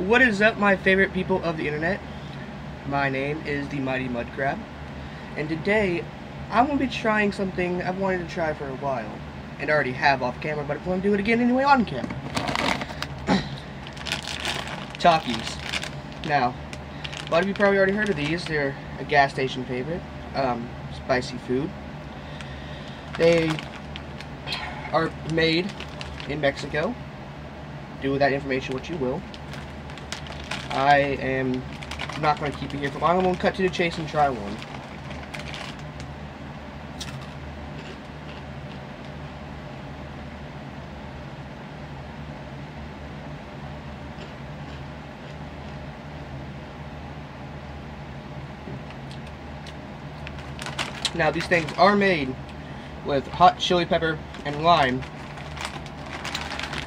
What is up, my favorite people of the internet? My name is the Mighty Mudcrab, and today I'm going to be trying something I've wanted to try for a while, and already have off camera, but I'm going to do it again anyway on camera. Takis. Now, a lot of you probably already heard of these. They're a gas station favorite, um, spicy food. They are made in Mexico. Do with that information what you will. I am not going to keep it here for long. I'm going to cut to the chase and try one. Now these things are made with hot chili pepper and lime.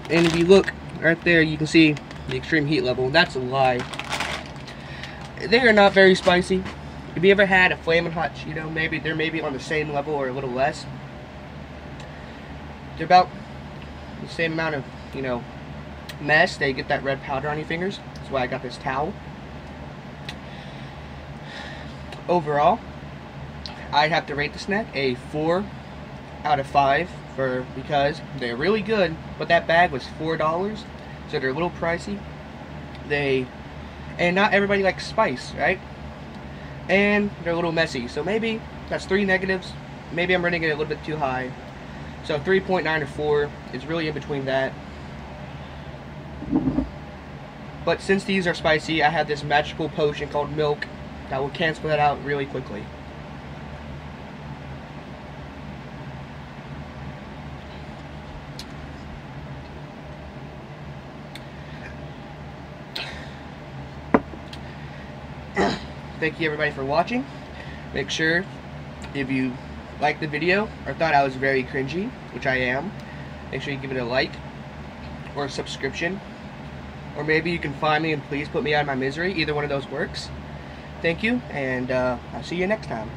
And if you look right there, you can see the extreme heat level. That's a lie. They are not very spicy. If you ever had a flaming hot Cheeto, maybe they're maybe on the same level or a little less. They're about the same amount of, you know, mess. They get that red powder on your fingers. That's why I got this towel. Overall, I'd have to rate the snack a 4 out of 5 for because they're really good, but that bag was $4, so they're a little pricey. They and not everybody likes spice, right? And they're a little messy. So maybe that's three negatives. Maybe I'm rating it a little bit too high. So 3.9 to 4 is really in between that. But since these are spicy, I have this magical potion called milk that will cancel that out really quickly. Thank you everybody for watching. Make sure if you liked the video or thought I was very cringy, which I am, make sure you give it a like or a subscription. Or maybe you can find me and please put me out of my misery. Either one of those works. Thank you, and uh, I'll see you next time.